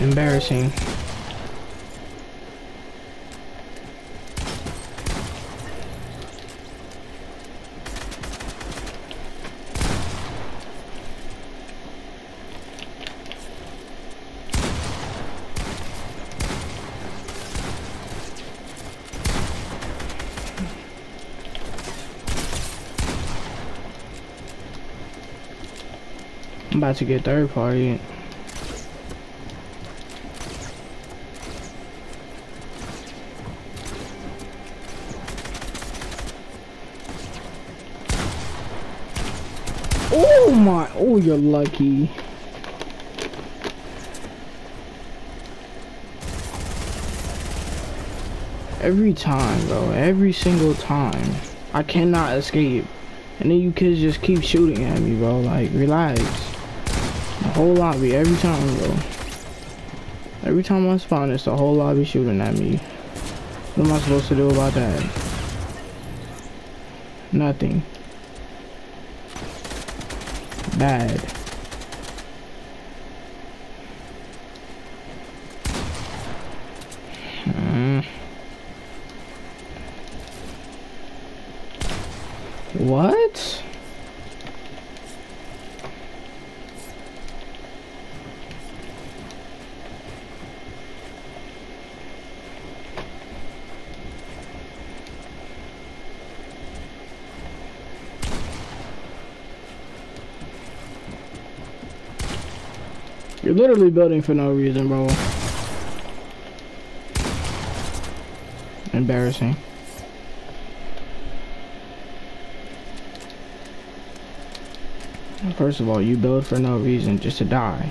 Embarrassing. I'm about to get third party. Oh my, oh you're lucky. Every time, bro, every single time. I cannot escape. And then you kids just keep shooting at me, bro. Like, relax. The whole lobby, every time, bro. Every time I spawn, it's the whole lobby shooting at me. What am I supposed to do about that? Nothing. Bad. Hmm. What? You're literally building for no reason, bro. Embarrassing. First of all, you build for no reason, just to die.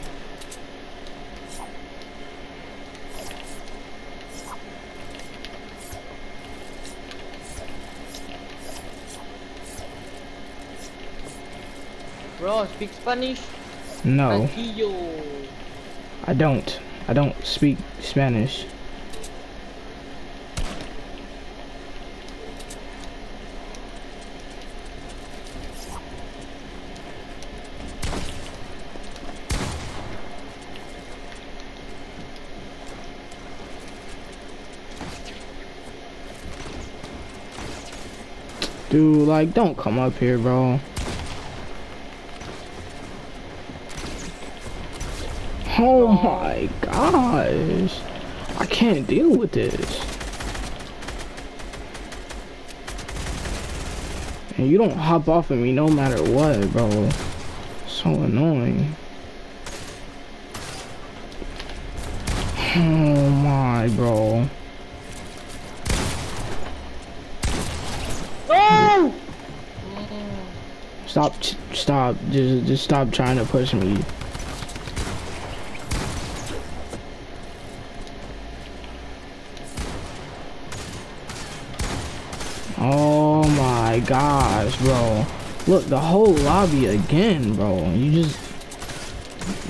Bro, speak Spanish? No, I don't. I don't speak Spanish. Dude, like, don't come up here, bro. Oh my gosh. I can't deal with this. And you don't hop off of me no matter what, bro. So annoying. Oh my, bro. Oh! Stop, stop, just, just stop trying to push me. Oh my gosh, bro. Look, the whole lobby again, bro. You just...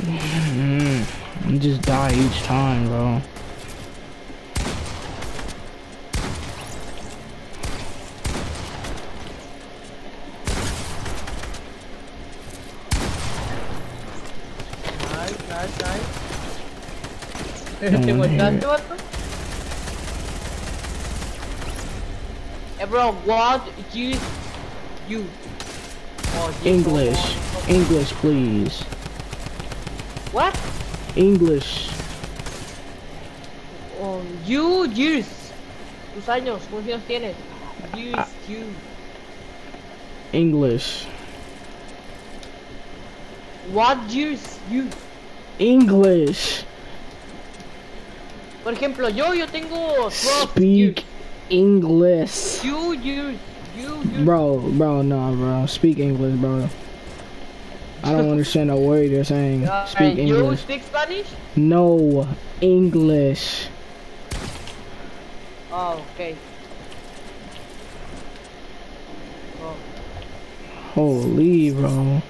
Mm-hmm. You just die each time, bro. Nice, nice, nice. ¿Te aguantaste, bro, what use you? Oh, you English. English, please. What? English. Oh, you years. Tus años, ¿cuántos años tienes? Years, Ah. you. English. What years, you? English. Por ejemplo, yo, yo tengo 12 Speak English. years. You years, you. Bro, bro, no, bro. Speak English, bro. I don't understand a word you're saying. Uh, Speak you English. speak Spanish? No, English. Oh, okay. Oh. Holy, bro.